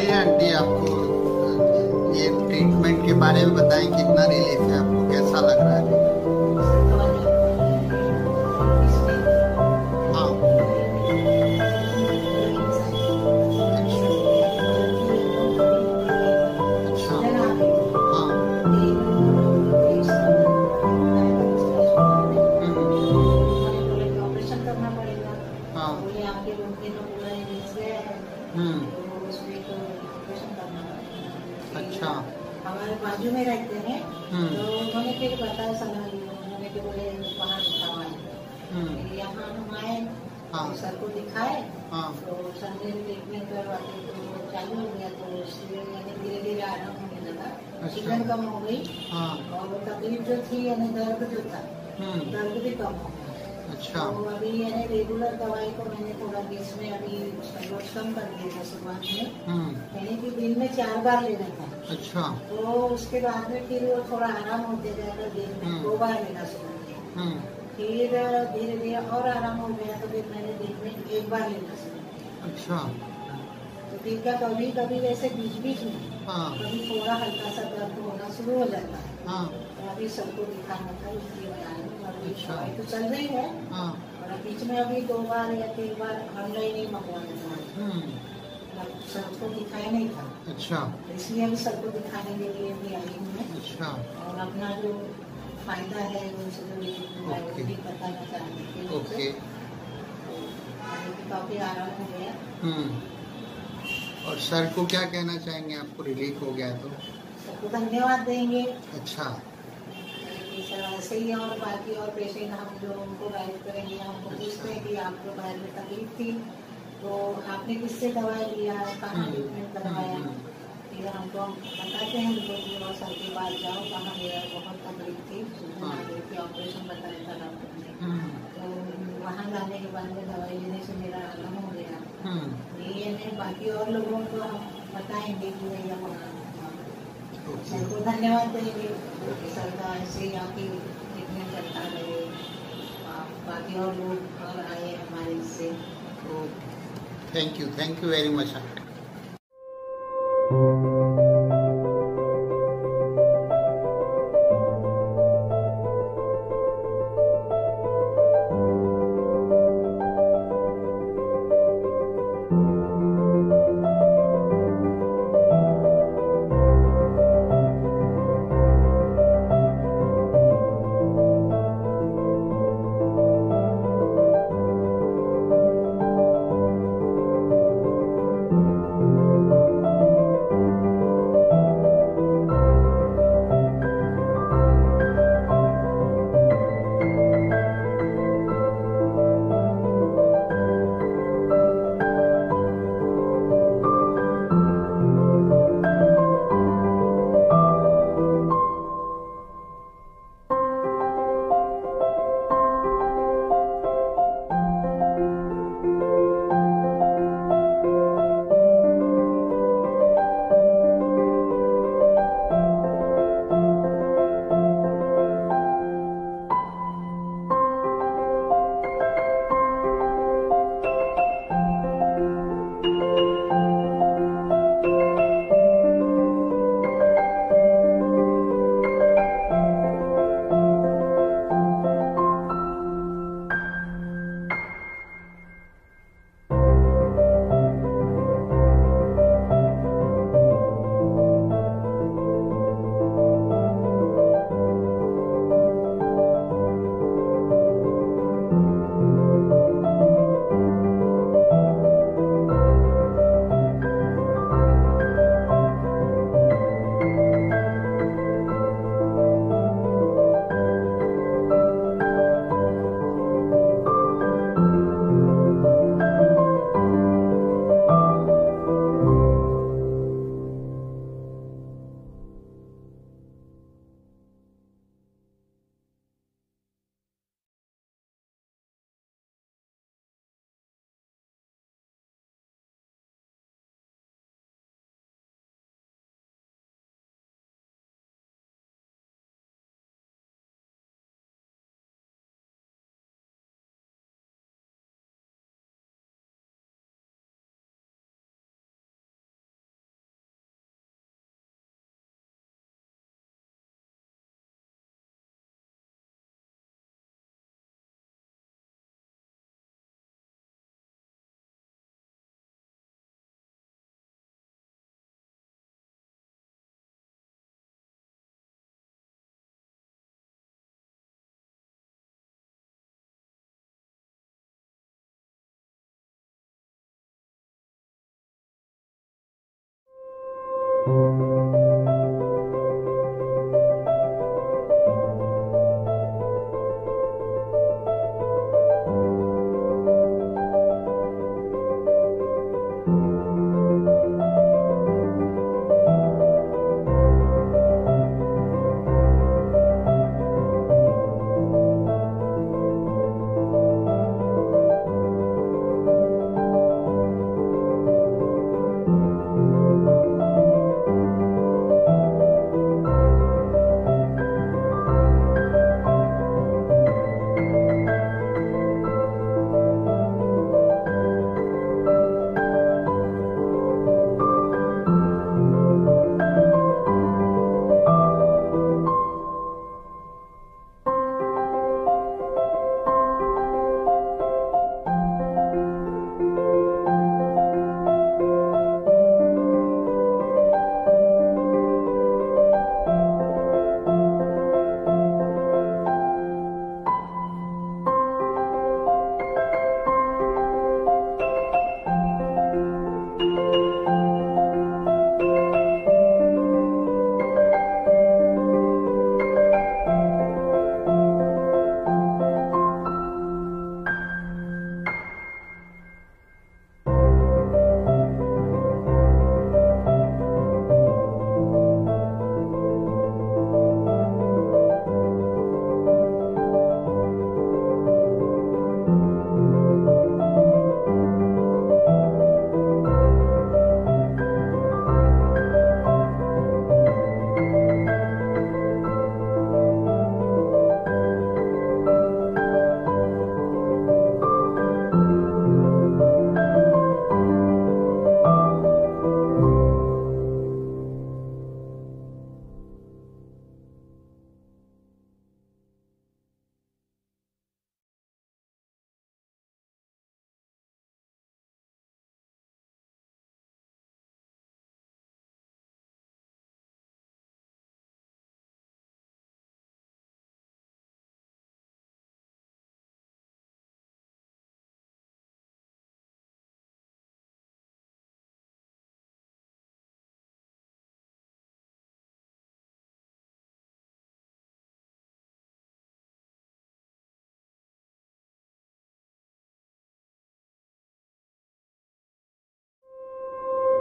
बताइए आंटी आपको ये ट्रीटमेंट के बारे में बताएँ कितना रिलीफ है आपको? कैसा लग रहा है? हाँ। अच्छा। हाँ। हम्म, ऑपरेशन करना पड़ेगा हाँ आपके रूम के तो पूरा तो अच्छा। हमारे बाजू में रहते हैं। हम्म। तो उन्होंने फिर बताया सलाह उन्होंने कि बोले वहाँ दिखावा हम्म। यहाँ हम आए हाँ। तो सर को दिखाए। हाँ। तो सर ने ट्रीटमेंट करवाते तो चालू हो गया तो यानी धीरे धीरे आराम होने लगा। अच्छा। चिकन कम हो गई। हाँ। और वो तकलीफ़ जो थी यानी दर्द जो था दर्द भी कम हो गया। अच्छा। तो अभी यानी रेगुलर दवाई को मैंने थोड़ा बीच में अभी कम कर दिया था शुरुआत में। हम्म। यानी कि दिन में चार बार लेना था। अच्छा। तो उसके बाद में फिर वो थोड़ा आराम होते जाएगा दिन में हम्म। दो बार लेना शुरू किया। हम्म। फिर धीरे धीरे और आराम हो गया तो फिर मैंने दिन में एक बार लेना शुरू किया। अच्छा। तो फिर क्या कभी कभी वैसे बीच बीच में हाँ। कभी थोड़ा हल्का सा दर्द होना शुरू हो जाता है। हाँ। तो अभी सबको दिखाना था इसलिए हूँ अच्छा। दवाई तो चल रही है। हाँ। बीच में अभी दो बार या तीन बार ऑनलाइन ही हम्म। सबको दिखाया नहीं था। अच्छा। इसलिए अभी सबको दिखाने के लिए भी आई हूँ। अच्छा। और अपना जो फ़ायदा है उनसे जो भी बताना चाहती थी ओके। काफ़ी आराम हो गया। हम्म। और सर को क्या कहना चाहेंगे? आपको रिलीफ हो गया तो? सबको धन्यवाद देंगे। अच्छा। ऐसे ही और बाकी और पेशेंट हम जो उनको गाइड करेंगे हमको पूछते हैं कि आपको पैर में तकलीफ़ थी तो आपने किससे दवाई लिया कहाँ ट्रीटमेंट हम्म, करवाया? हम्म। फिर हमको हम बताते हैं उनको कि सर के पास जाओ कहाँ गया बहुत तकलीफ़ थी गई थी ऑपरेशन बताया था डॉक्टर ने। हम्म, तो वहाँ जाने के बाद में दवाई लेने से मेरा आराम हो गया। हम्म, ये नहीं बाकी और लोगों को हम बताएँगे कि भैया वहाँ धन्यवाद देंगे सरकार रहे। बाकी और लोग और आए हमारे इससे। तो thank you thank you very much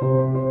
Aunty है